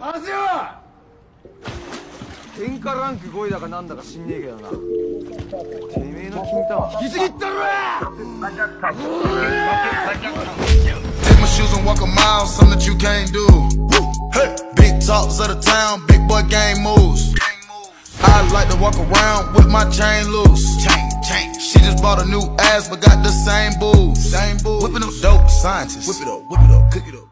風は喧嘩ランク5位だかなんだか知んねえけどなてめえの金玉引きちぎったろ Take my shoes and walk a mile, something that you can't do. Hey, big talks of the town, big boy gang moves. I like to walk around with my chain loose. Chain, chain. She just bought a new ass, but got the same boobs. Same boobs. Whipping up dope scientists. Whip it up, whip it up, cook it up.